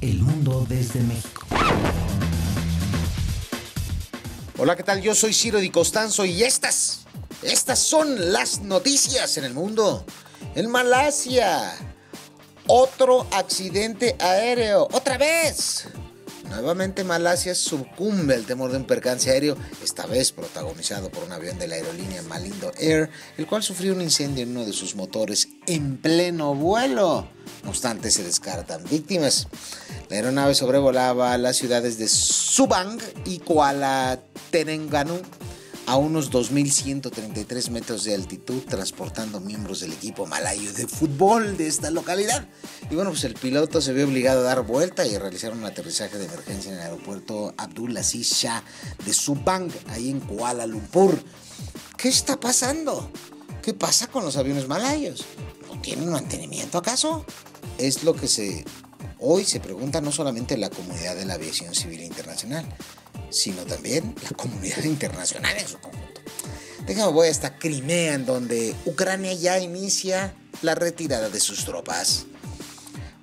El mundo desde México. Hola, ¿qué tal? Yo soy Ciro Di Costanzo y estas, estas son las noticias en el mundo. En Malasia, otro accidente aéreo, otra vez. Nuevamente Malasia sucumbe al temor de un percance aéreo, esta vez protagonizado por un avión de la aerolínea Malindo Air, el cual sufrió un incendio en uno de sus motores en pleno vuelo. No obstante, se descartan víctimas. La aeronave sobrevolaba las ciudades de Subang y Kuala Terengganu a unos 2.133 metros de altitud, transportando miembros del equipo malayo de fútbol de esta localidad. Y bueno, pues el piloto se vio obligado a dar vuelta y a realizar un aterrizaje de emergencia en el aeropuerto Abdul Aziz Shah de Subang, ahí en Kuala Lumpur. ¿Qué está pasando? ¿Qué pasa con los aviones malayos? ¿No tienen mantenimiento acaso? Es lo que se hoy se pregunta no solamente la comunidad de la aviación civil internacional, sino también la comunidad internacional en su conjunto. Déjame voy hasta Crimea, en donde Ucrania ya inicia la retirada de sus tropas.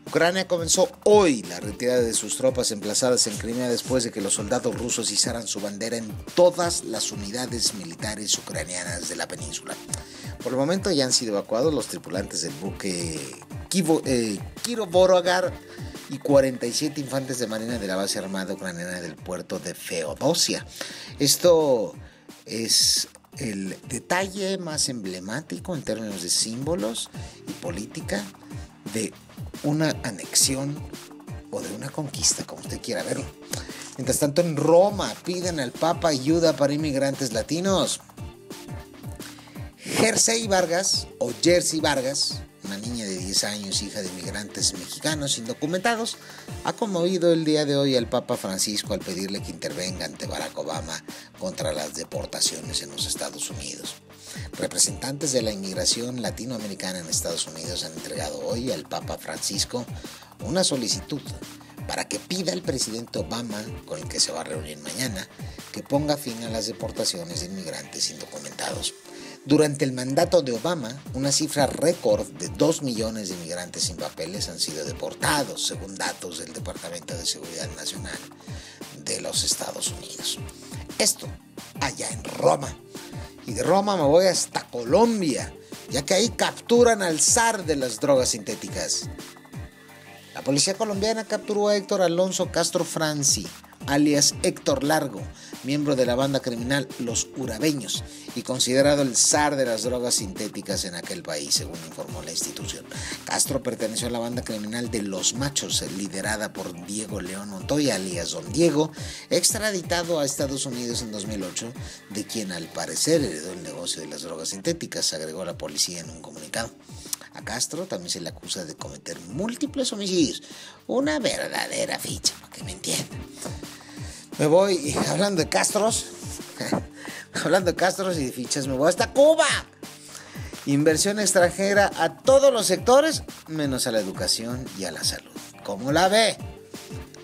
Ucrania comenzó hoy la retirada de sus tropas emplazadas en Crimea después de que los soldados rusos izaran su bandera en todas las unidades militares ucranianas de la península. Por el momento ya han sido evacuados los tripulantes del buque Kivo, eh, y 47 infantes de marina de la base armada ucraniana del puerto de Feodosia. Esto es el detalle más emblemático en términos de símbolos y política de una anexión o de una conquista, como usted quiera verlo. Mientras tanto, en Roma piden al Papa ayuda para inmigrantes latinos. Jersey Vargas o Jersey Vargas una niña de 10 años, hija de migrantes mexicanos indocumentados, ha conmovido el día de hoy al Papa Francisco al pedirle que intervenga ante Barack Obama contra las deportaciones en los Estados Unidos. Representantes de la inmigración latinoamericana en Estados Unidos han entregado hoy al Papa Francisco una solicitud para que pida al presidente Obama, con el que se va a reunir mañana, que ponga fin a las deportaciones de inmigrantes indocumentados. Durante el mandato de Obama, una cifra récord de 2 millones de inmigrantes sin papeles han sido deportados, según datos del Departamento de Seguridad Nacional de los Estados Unidos. Esto allá en Roma. Y de Roma me voy hasta Colombia, ya que ahí capturan al zar de las drogas sintéticas. La policía colombiana capturó a Héctor Alonso Castro Franci, alias Héctor Largo, miembro de la banda criminal Los Urabeños y considerado el zar de las drogas sintéticas en aquel país, según informó la institución. Castro perteneció a la banda criminal de Los Machos, liderada por Diego León Montoya, alias Don Diego, extraditado a Estados Unidos en 2008, de quien al parecer heredó el negocio de las drogas sintéticas, agregó la policía en un comunicado. A Castro también se le acusa de cometer múltiples homicidios. Una verdadera ficha, para que me entiendan. Me voy, hablando de Castros, hablando de Castros y de fichas, me voy hasta Cuba. Inversión extranjera a todos los sectores, menos a la educación y a la salud. ¿Cómo la ve?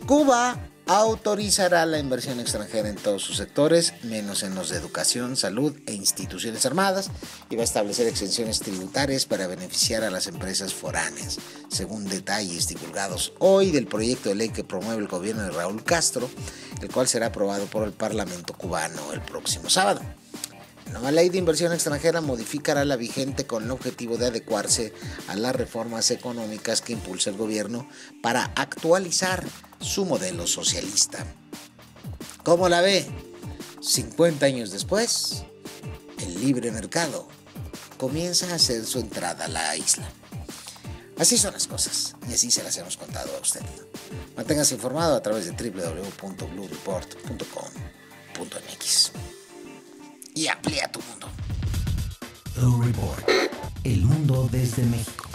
Cuba autorizará la inversión extranjera en todos sus sectores, menos en los de educación, salud e instituciones armadas, y va a establecer exenciones tributarias para beneficiar a las empresas foráneas, según detalles divulgados hoy del proyecto de ley que promueve el gobierno de Raúl Castro, el cual será aprobado por el Parlamento cubano el próximo sábado. La ley de inversión extranjera modificará la vigente con el objetivo de adecuarse a las reformas económicas que impulsa el gobierno para actualizar su modelo socialista. ¿Cómo la ve? 50 años después, el libre mercado comienza a hacer su entrada a la isla. Así son las cosas y así se las hemos contado a usted. Manténgase informado a través de www.bluereport.com.mx y amplía tu mundo. El mundo desde México.